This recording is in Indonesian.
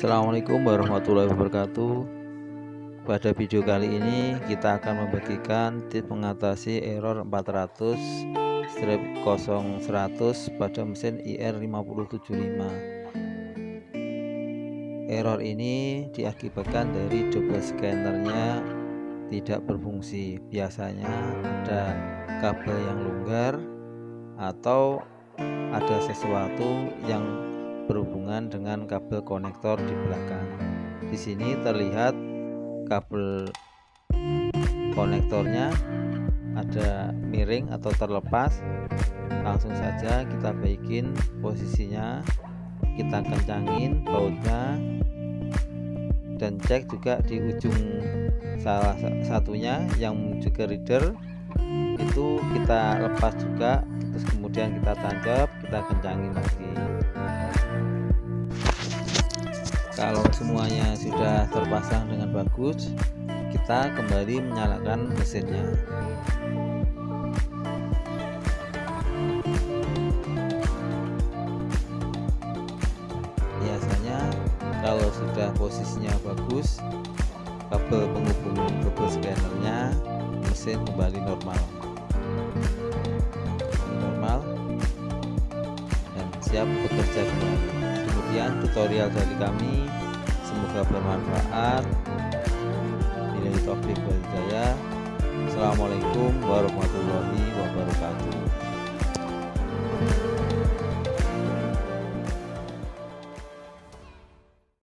Assalamualaikum warahmatullahi wabarakatuh. Pada video kali ini kita akan membagikan tips mengatasi error 400 strip 0100 pada mesin IR5075 error ini diakibatkan dari double scannernya tidak berfungsi. Biasanya ada kabel yang longgar atau ada sesuatu yang berhubungan dengan kabel konektor di belakang. Di sini terlihat kabel konektornya ada miring atau terlepas. Langsung saja kita baikin posisinya, kita kencangin bautnya dan cek juga di ujung salah satunya yang ke reader itu kita lepas juga terus kemudian kita tancap kita kencangin lagi kalau semuanya sudah terpasang dengan bagus kita kembali menyalakan mesinnya. Biasanya kalau sudah posisinya bagus kabel penghubung double scannernya mesin kembali normal. Normal dan siap bekerja kembali demikian tutorial dari kami. Semoga bermanfaat. Nilai topik bagi saya Assalamualaikum warahmatullahi